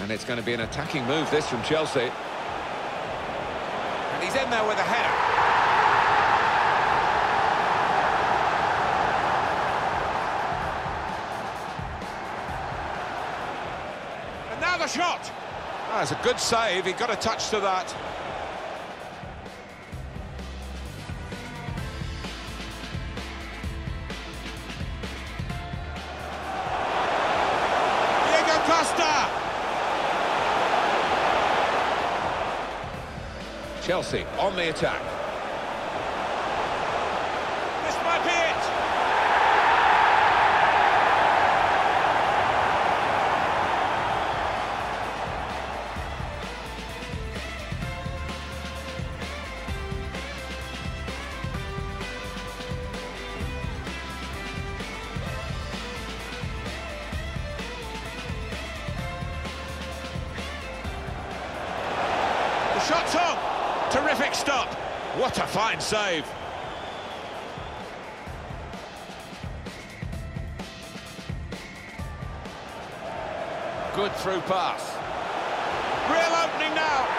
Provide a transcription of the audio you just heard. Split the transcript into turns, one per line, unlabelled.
And it's going to be an attacking move, this, from Chelsea. And he's in there with a header. And now the shot! Ah, That's a good save, he got a touch to that. Chelsea on the attack. This might be it! The shot's on! Terrific stop! What a fine save! Good through pass. Real opening now!